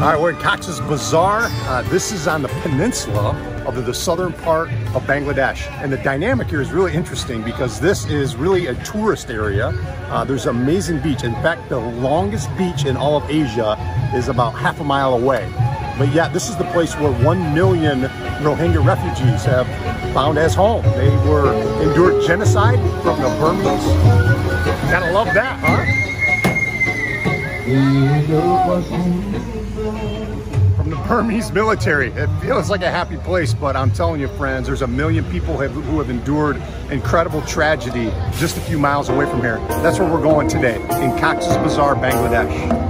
All right, we're in Cox's Bazar. Uh, this is on the peninsula of the, the, southern part of Bangladesh. And the dynamic here is really interesting because this is really a tourist area. Uh, there's an amazing beach. In fact, the longest beach in all of Asia is about half a mile away. But yet, this is the place where one million Rohingya refugees have found as home. They were endured genocide from the Burmese. Gotta love that, huh? From the Burmese military. It feels like a happy place, but I'm telling you, friends, there's a million people have, who have endured incredible tragedy just a few miles away from here. That's where we're going today, in Cox's Bazar, Bangladesh.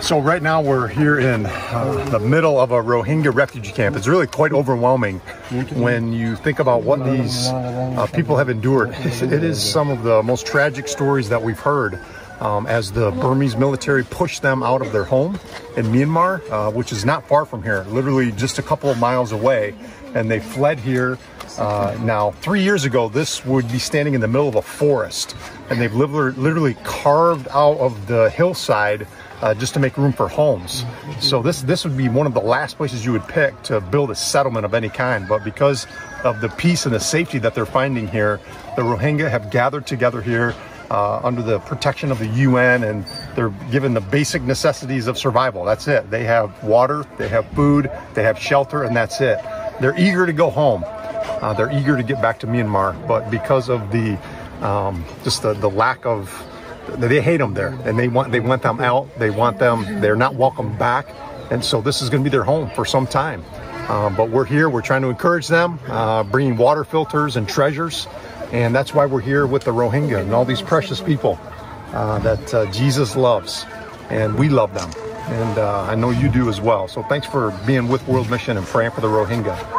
So right now we're here in uh, the middle of a Rohingya refugee camp. It's really quite overwhelming when you think about what these uh, people have endured. It is some of the most tragic stories that we've heard um, as the Burmese military pushed them out of their home in Myanmar, uh, which is not far from here, literally just a couple of miles away. And they fled here. Uh, now, three years ago, this would be standing in the middle of a forest, and they've literally carved out of the hillside uh, just to make room for homes. So this this would be one of the last places you would pick to build a settlement of any kind. But because of the peace and the safety that they're finding here, the Rohingya have gathered together here uh, under the protection of the UN and they're given the basic necessities of survival. That's it. They have water, they have food, they have shelter, and that's it. They're eager to go home. Uh, they're eager to get back to Myanmar, but because of the um, just the, the lack of they hate them there and they want they want them out they want them they're not welcome back and so this is going to be their home for some time um, but we're here we're trying to encourage them uh, bringing water filters and treasures. And that's why we're here with the rohingya and all these precious people uh, that uh, jesus loves. And we love them. And uh, i know you do as well. So thanks for being with world mission and praying for the rohingya